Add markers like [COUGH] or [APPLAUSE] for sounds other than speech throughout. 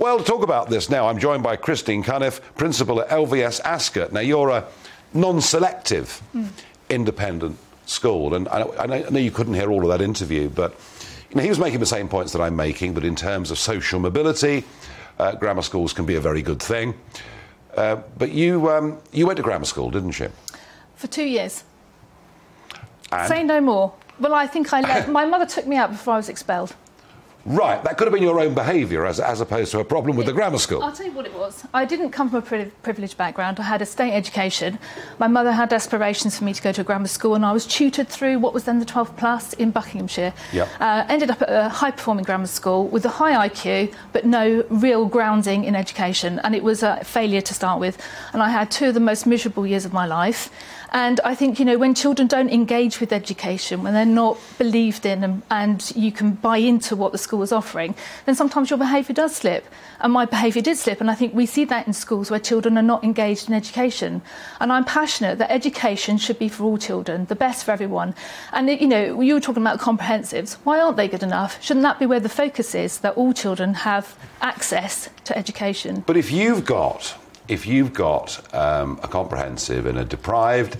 Well, to talk about this now, I'm joined by Christine Cunniffe, principal at LVS Ascot. Now, you're a non selective mm. independent school, and I, I, know you couldn't hear all of that interview, but you know, he was making the same points that I'm making, but in terms of social mobility, uh, grammar schools can be a very good thing. Uh, but you, um, you went to grammar school, didn't you? For two years. And? Say no more. Well, I think I left. [LAUGHS] my mother took me out before I was expelled. Right, that could have been your own behaviour as, as opposed to a problem with the grammar school. I'll tell you what it was. I didn't come from a pri- privileged background. I had a state education. My mother had aspirations for me to go to a grammar school, and I was tutored through what was then the 12 plus in Buckinghamshire. Yep. Uh, ended up at a high performing grammar school with a high IQ, but no real grounding in education, and it was a failure to start with. And I had two of the most miserable years of my life. And I think, you know, when children don't engage with education, when they're not believed in and, and you can buy into what the school is offering, then sometimes your behaviour does slip. And my behaviour did slip. And I think we see that in schools where children are not engaged in education. And I'm passionate that education should be for all children, the best for everyone. And, you know, you were talking about comprehensives. Why aren't they good enough? Shouldn't that be where the focus is, that all children have access to education? But if you've got if you've got um, a comprehensive in a deprived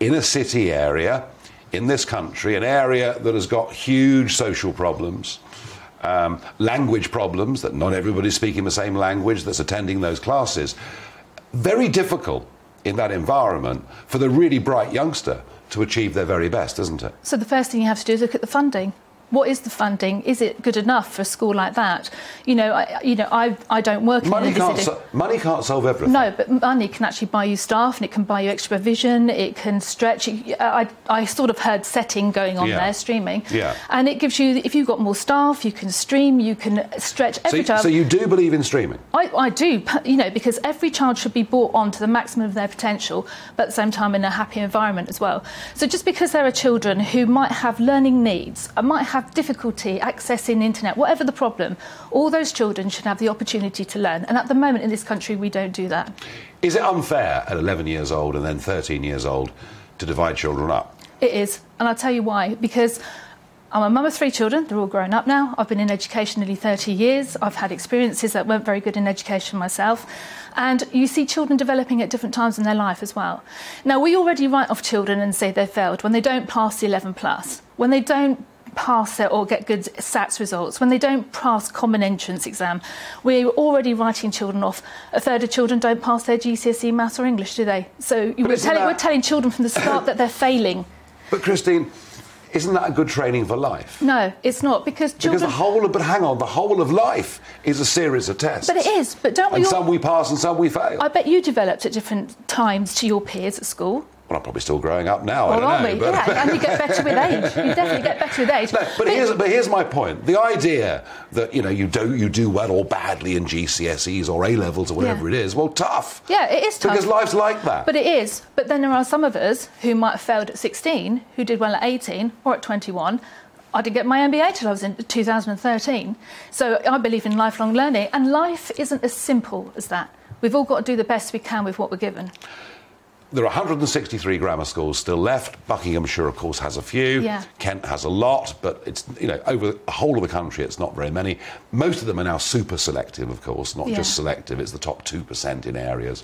inner city area in this country, an area that has got huge social problems, um, language problems, that not everybody's speaking the same language that's attending those classes, very difficult in that environment for the really bright youngster to achieve their very best, isn't it? So the first thing you have to do is look at the funding what is the funding? Is it good enough for a school like that? You know, I, you know, I, I don't work money in can't so, money can't solve everything. No, but money can actually buy you staff, and it can buy you extra provision, It can stretch. I, I sort of heard setting going on yeah. there, streaming. Yeah. And it gives you, if you've got more staff, you can stream. You can stretch every so, child. So you do believe in streaming? I, I do. You know, because every child should be brought on to the maximum of their potential, but at the same time in a happy environment as well. So just because there are children who might have learning needs, I might have difficulty accessing the internet, whatever the problem, all those children should have the opportunity to learn. And at the moment in this country, we don't do that. Is it unfair at 11 years old and then 13 years old to divide children up? It is. And I'll tell you why. Because I'm a mum of three children. They're all grown up now. I've been in education nearly 30 years. I've had experiences that weren't very good in education myself. And you see children developing at different times in their life as well. Now, we already write off children and say they've failed when they don't pass the 11 plus, when they don't pass it or get good SATs results, when they don't pass common entrance exam, we're already writing children off. A third of children don't pass their GCSE maths or English, do they? So we're telling, that... we're telling children from the start that they're failing. [COUGHS] But Christine, isn't that a good training for life? No, it's not because children. Because the whole of, but hang on, the whole of life is a series of tests. But it is. But don't we? And all... some we pass and some we fail. I bet you developed at different times to your peers at school. Well, I'm probably still growing up now. Well, I don't know. We? But... Yeah, and you get better with age. You definitely get better with age. No, but, but, here's, but here's my point: the idea that you know you do you do well or badly in GCSEs or A levels or whatever yeah. it is. Well, tough. Yeah, it is tough because life's like that. But it is. But then there are some of us who might have failed at 16, who did well at 18 or at 21. I didn't get my MBA till I was in 2013. So I believe in lifelong learning, and life isn't as simple as that. We've all got to do the best we can with what we're given there are 163 grammar schools still left. Buckinghamshire, of course, has a few. Yeah. Kent has a lot, but it's you know over the whole of the country, it's not very many. Most of them are now super selective, of course, not yeah. just selective. It's the top two percent in areas,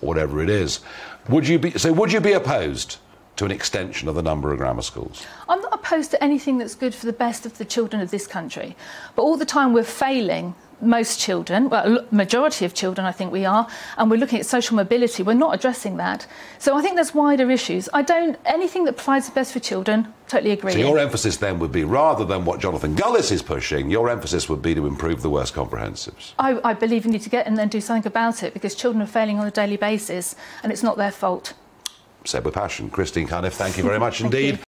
or whatever it is. Would you be so? Would you be opposed? To an extension of the number of grammar schools? I'm not opposed to anything that's good for the best of the children of this country. But all the time we're failing most children, well, majority of children, I think we are, and we're looking at social mobility. We're not addressing that. So I think there's wider issues. I don't anything that provides the best for children. Totally agree. So your emphasis then would be rather than what Jonathan Gullis is pushing, your emphasis would be to improve the worst comprehensives. I, I believe you need to get and then do something about it because children are failing on a daily basis, and it's not their fault. Said with passion, Christine Cunniffe. Thank you very much [LAUGHS] indeed.